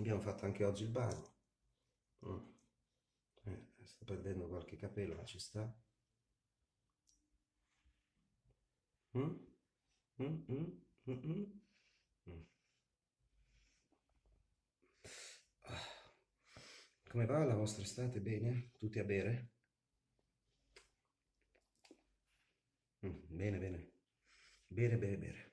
Abbiamo fatto anche oggi il bagno. Mm. Eh, sto perdendo qualche capello, ma ci sta. Mm? Mm, mm, mm, mm. Mm. Ah. Come va la vostra estate? Bene? Tutti a bere? Mm, bene, bene. Bere, bere, bere.